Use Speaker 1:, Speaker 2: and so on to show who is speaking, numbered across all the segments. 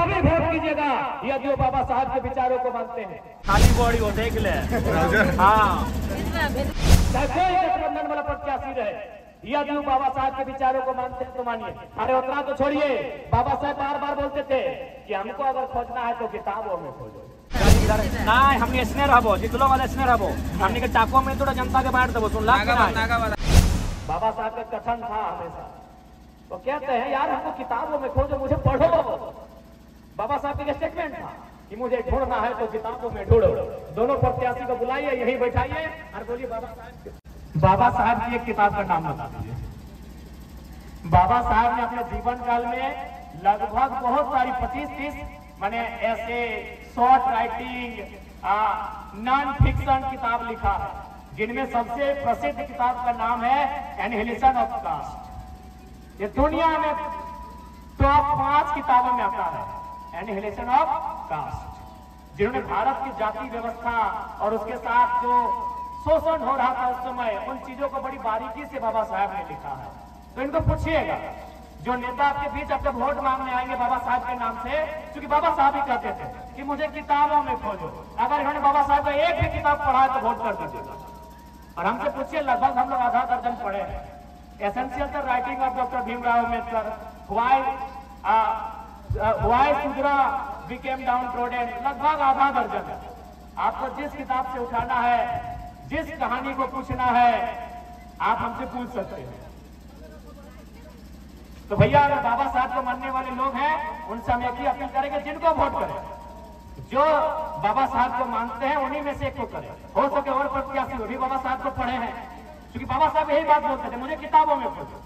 Speaker 1: तभी वोट कीजिएगा। यदि वो बाबा साहब के विचारों को मानते हैं।
Speaker 2: खाली बॉडी हो देख ले। हाँ।
Speaker 1: चाहे कोई गठबंधन वाला प्रत्याशी रहे यदि वो बाबा साहब के विचारों को मानते हैं तो मानिए। अरे उतना तो छोड़िए। बाबा साहब बार बार बोलते थे कि हमको अगर खोजना है तो किताबों में खोजो।
Speaker 2: ना हमने इसने रहबो जितलो वाले इसने रहबो। हमने के टाको में थोड़ा जनता के बांट देबो सुन ला कि
Speaker 1: बाबा साहब का कथन था हमेशा। तो कहते हैं यार हमको किताबों में खोजो मुझे पढ़ो। बाबा साहब का स्टेटमेंट था कि मुझे ढूंढना है तो किताबों में ढूंढो। दोनों प्रत्याशी को बुलाइए, यही बैठाइए और बोलिए, बाबा साहब बाबा साहब की एक किताब का नाम बता दीजिए। बाबा साहब ने अपने जीवन काल में लगभग बहुत सारी पच्चीस तीस, माने ऐसे शॉर्ट राइटिंग नॉन फिक्शन किताब लिखा है, जिनमें सबसे प्रसिद्ध किताब का नाम है एनहिलेशन ऑफ़ कास्ट ये दुनिया में टॉप पाँच किताबों में आता है। एनहिलेशन ऑफ़ कास्ट जिन्होंने भारत की जाति व्यवस्था और उसके साथ जो शोषण हो रहा था उस समय, उन चीज़ों को बड़ी बारीकी से बाबा साहब ने लिखा है। तो इनको पूछिएगा, जो नेता आपके बीच आपके वोट मांगने आएँगे बाबा साहब के नाम से, क्योंकि बाबा साहब ही कहते थे कि मुझे किताबों में खोजो। अगर इन्होंने बाबा साहब का एक भी किताब पढ़ा है तो वोट कर दीजिएगा। और हमसे पूछिए, लगभग हम लोग आधा दर्जन पढ़े हैं। Essential writing of doctor Bhimrao Ambedkar, why why Shudra became downtrodden लगभग आधा दर्जन। आपको जिस किताब से उठाना है, जिस कहानी को पूछना है, आप हमसे पूछ सकते हैं। तो भैया, अगर बाबा साहब को मानने वाले लोग हैं, उनसे हम एक ही अपील करेंगे, जिनको वोट करें। जो बाबा साहब को मानते हैं, उन्हीं में से एक को करें। हो सके और प्रत्याशी वो भी बाबा साहब को पढ़े हैं। क्योंकि बाबा साहब यही बात बोलते थे, मुझे किताबों में खोजो।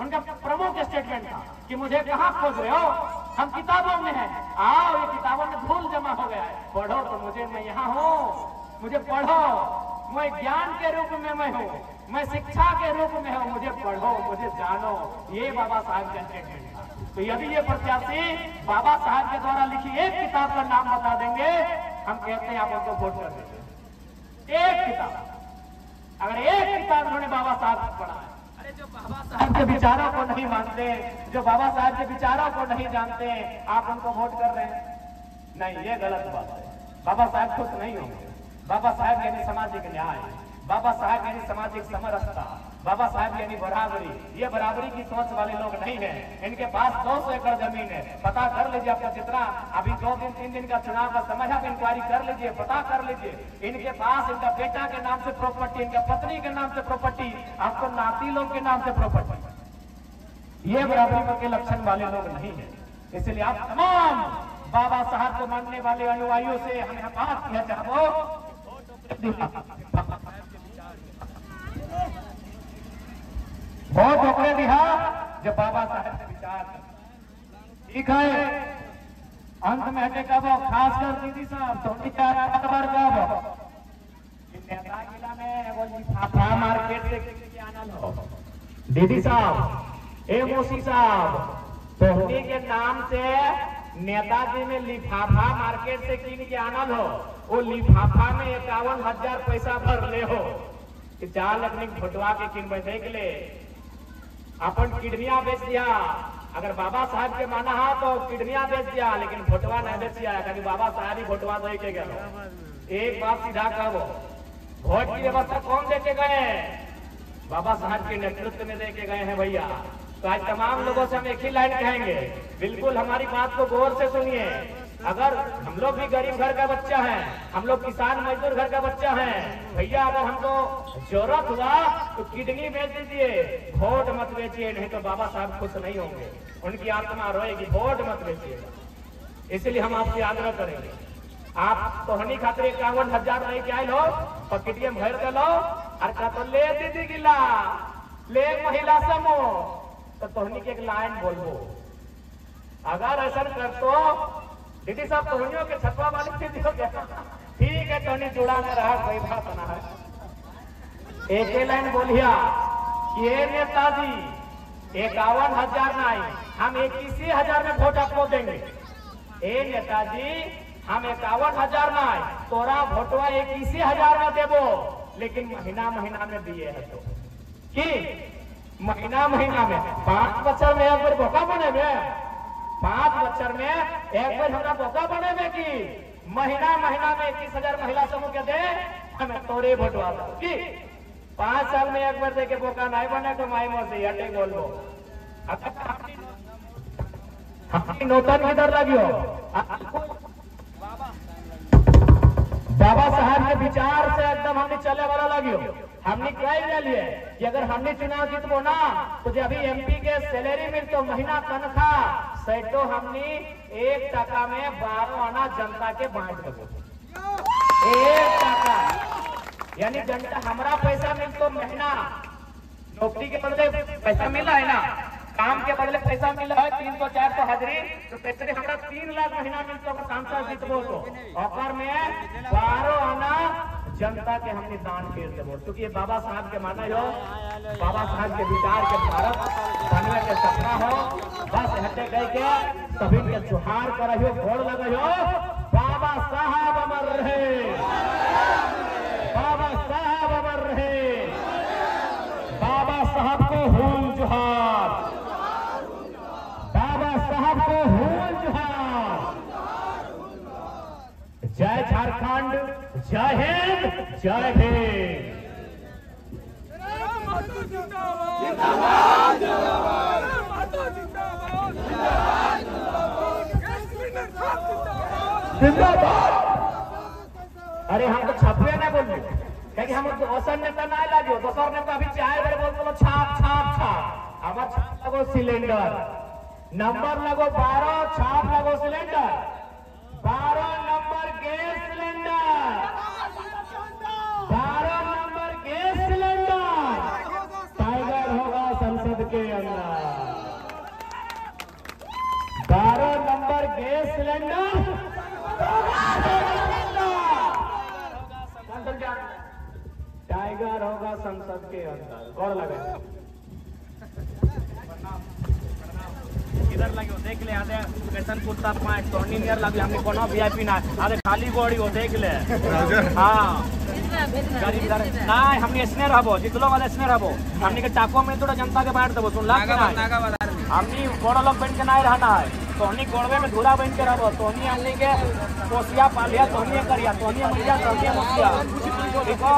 Speaker 1: उनका प्रमुख स्टेटमेंट था कि मुझे कहाँ खोज रहे हो? हम किताबों में हैं। आओ, ये किताबों में धूल जमा हो गया है। पढ़ो तो मुझे, मैं यहाँ हूँ। मुझे पढ़ो। मैं ज्ञान के रूप में मैं हूँ। मैं शिक्षा के रूप में हूँ। मुझे पढ़ो, मुझे जानो। ये बाबा साहब का स्टेटमेंट तो यदि ये प्रत्याशी बाबा साहब के द्वारा लिखी एक किताब का नाम बता देंगे। हम कहते हैं, आप उनको वोट कर देंगे एक किताब। अगर एक किताब उन्होंने बाबा साहब पढ़ा है। जो बाबा साहब के विचारों को नहीं मानते, जो बाबा साहब के विचारों को नहीं जानते, आप उनको वोट कर रहे हैं? नहीं, ये गलत बात है। बाबा साहब खुश नहीं होंगे। बाबा साहब यानी सामाजिक न्याय। बाबा साहब यानी सामाजिक समरसता। बाबा साहब यानी बराबरी। ये बराबरी की सोच वाले लोग नहीं है। इनके पास 200 एकड़ ज़मीन है। पता कर लीजिए आपका जितना। अभी दो दिन, तीन दिन का चुनाव का समय है इंक्वायरी कर लीजिए, पता कर लीजिए। इनके पास, इनका बेटा के नाम से प्रॉपर्टी इनका पत्नी के नाम से प्रॉपर्टी आपको नाती लोग के नाम से प्रॉपर्टी ये बराबरी के लक्षण वाले लोग नहीं है। इसलिए आप तमाम बाबा साहब को मानने वाले अनुयायियों से हमें बात किया चाहो बहुत ओकरे दिहा जब बाबा साहब के विचार ठीक है? अंत में हटे कब खासकर दीदी साहब तो खबर कब जिला में एगो लिफाफा मार्केट से के आनल हो। दीदी साहब ए मोसी साहब तोहनी के नाम से नेताजी में लिफाफा मार्केट से किन के आनल हो? वो लिफाफा में इक्यावन हज़ार पैसा भर ले हो। कि चाल अपनी भोटवा के किन देख ले? अपन किडनिया बेच दिया। अगर बाबा साहब के माना है तो किडनिया बेच दिया, लेकिन भोटवा नहीं बेच दिया। कभी बाबा साहब ही भोटवा दे के गए। एक बात सीधा कहो वोट की व्यवस्था कौन दे के गए? बाबा साहब के नेतृत्व में दे के गए हैं भैया। तो आज तमाम लोगों से हम एक ही लाइन कहेंगे, बिल्कुल हमारी बात को गौर से सुनिए। अगर हम लोग भी गरीब घर का बच्चा है, हम लोग किसान मजदूर घर का बच्चा है, भैया, अगर हमको ज़रूरत हुआ तो किडनी बेच दीजिए। वोट मत बेचिए, नहीं तो बाबा साहब खुश नहीं होंगे। उनकी आत्मा रोएगी, वोट मत बेचिएगा इसलिए हम आपसे आग्रह करेंगे। आप तो हनी खातिर इक्यावन हज़ार लेके आए लो पकेटिए भर भर लो, और का तो ले दीदी गिला ले महिला समूह। तो तोहनी के एक लाइन बोलबो। अगर ऐसा कर तो दीदी साहब तोहनियों के छपा वाली गया। ठीक है तोहनी जुड़ा में रहा, कोई बात ना है। एक लाइन बोलिया ये नेताजी इक्यावन हज़ार नहीं हम इक्कीसी हज़ार में वोट आपको देंगे। ए नेताजी, हम इक्यावन हज़ार ना आए तोरा वोटवा इक्कीसी हज़ार में देबो। लेकिन महीना महीना में दिए है तो। कि महीना महीना में? पाँच बच्चर में अगर वोटा बने में? पाँच बच्चर में एक बार हमरा मौका बने में की महीना महीना में इक्कीस हज़ार महिला समूह के दे, हमें तोरे भटवा दो। की? पाँच साल में एक बार दे के मौका नहीं बने तो माई मोर से हटे बोलबो। हमनी नौतन किधर लगियो बाबा साहब के विचार से एकदम हमने चले वाला लगियो हमने क्या ही लिए कि अगर हमने चुनाव जीतबो ना तो जब अभी एमपी के सैलरी मिलतो महीना तनख्वाह, सैटो हमने एक टका में बारह आना जनता के बांट देबो। एक टका। यानी जनता हमारा पैसा मिलतो महीना, नौकरी के बदले पैसा मिला है ना, काम के बदले पैसा मिला है, तीन सौ चार सौ हाजरी तो पैसे हमरा तीन लाख महीना मिलता है सांसद जीतबो तो। ऑफ़र में बारह आना जनता के हमने दान कर देबो क्योंकि ये बाबा साहब के माना हो बाबा साहब के विचार के भारत बनवे के सपना हो, बस हटे गए के सभी के जुहार करहियो घोड़ लगहियो बाबा साहब अमर रहे। बाबा साहब अमर रहे। बाबा साहब को हूल जुहार। बाबा साहब को हूल जुहार। जय झारखंड, जय जय हिंद अरे हम तो छपे ना बोल क्या हम दोसर नेता ना लागियो दोसर नेता अभी चाहे बेर बोल बोलो छाप छाप छाप। हमार छाप लगो सिलेंडर। नंबर लगो बारह, छाप लगो सिलेंडर। बारह number gas cylinder. Gas cylinder tiger होगा संसद के अंदर। गौर लगे
Speaker 2: इधर लगे देख ले आधे कैसन कुत्ता पाँच टोनी नियर लगे हमने कोनो वीआईपी ना आधे खाली गोड़ी हो देख ले। हाँ। नहीं हमने इसने रहबो जितलो वाले इसने रहबो। हमने के टाको में थोड़ा जनता के बांट देबो सुन लाग हमनी बड़ा लोग बन के नहीं रहना है। तोहनी गोड़वे में धूला बन के रहबो तोहनी हमनी के कोसिया पालिया तोहनी करिया तोहनी मुखिया तोहनी मुखिया हो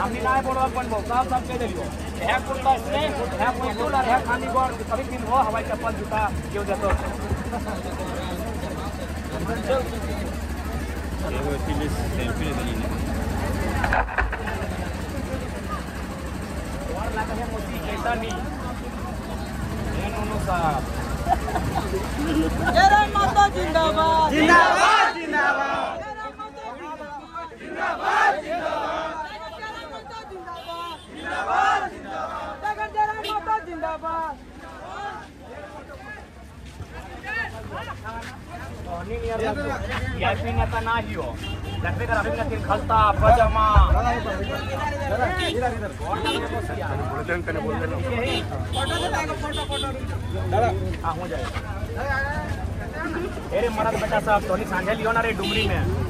Speaker 2: हमनी नहीं बड़ा लोग बनबो सब सब कह देलियो है कुत्ता इसने है पुतुल और है खाली गोड़ कभी दिन हो, हवाई चप्पल जूता, क्यों देतो और लगा है मोती कैसा नहीं ये नूनू साहब
Speaker 3: जय माता जिंदाबाद
Speaker 4: जिंदाबाद जिंदाबाद
Speaker 3: माता जिंदाबाद
Speaker 2: वीआईपी नेता ना ही हो लगते कर अभी नसीम खलता पजामा हाँ हो जाए अरे मरद बेटा साहब तोनी सांझे लियो ना रे डुमरी में।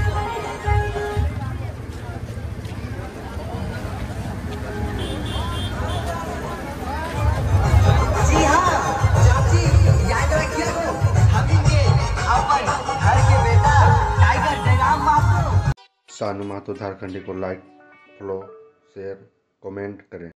Speaker 4: सानू महतो झारखंडी को लाइक फॉलो शेयर कमेंट करें।